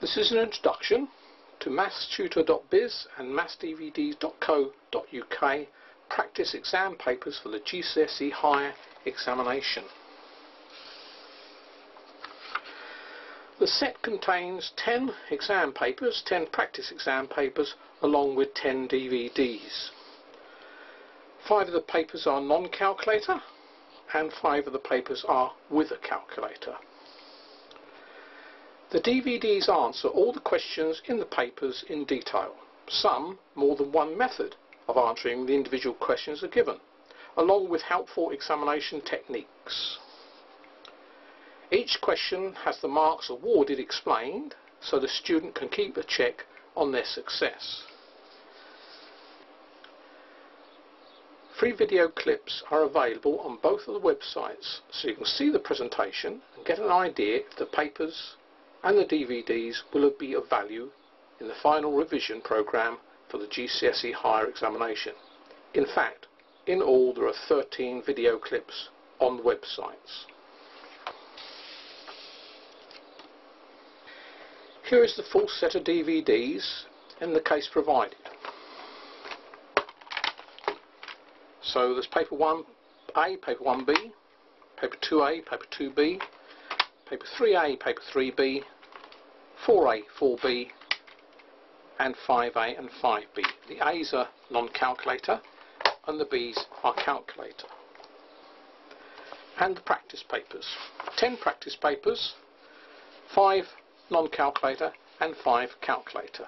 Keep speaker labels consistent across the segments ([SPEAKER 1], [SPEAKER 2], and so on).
[SPEAKER 1] This is an introduction to mathstutor.biz and mathsdvds.co.uk practice exam papers for the GCSE Higher examination. The set contains 10 exam papers, 10 practice exam papers along with 10 DVDs. Five of the papers are non-calculator and five of the papers are with a calculator. The DVDs answer all the questions in the papers in detail. Some, more than one method of answering the individual questions are given, along with helpful examination techniques. Each question has the marks awarded explained, so the student can keep a check on their success. Free video clips are available on both of the websites so you can see the presentation and get an idea if the papers and the DVDs will be of value in the final revision programme for the GCSE Higher examination. In fact, in all there are 13 video clips on the websites. Here is the full set of DVDs in the case provided. So there's paper 1A, paper 1B, paper 2A, paper 2B, paper 3A, paper 3B, 4A, 4B, and 5A and 5B. The A's are non-calculator and the B's are calculator. And the practice papers. 10 practice papers, 5 non-calculator and 5 calculator.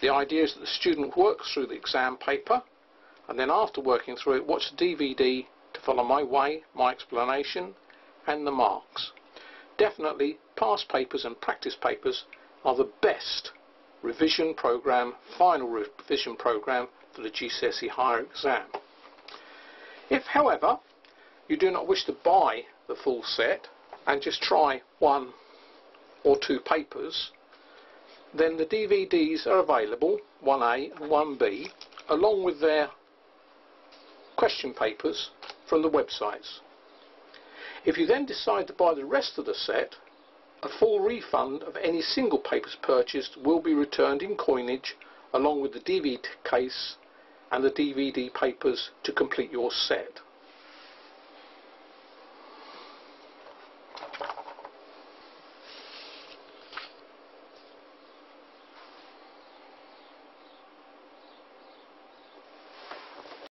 [SPEAKER 1] The idea is that the student works through the exam paper and then after working through it watch the DVD to follow my way, my explanation and the marks. Definitely past papers and practice papers are the best revision program, final revision program for the GCSE higher exam. If however you do not wish to buy the full set and just try one or two papers then the DVDs are available 1A and 1B along with their question papers from the websites. If you then decide to buy the rest of the set, a full refund of any single papers purchased will be returned in coinage along with the DVD case and the DVD papers to complete your set.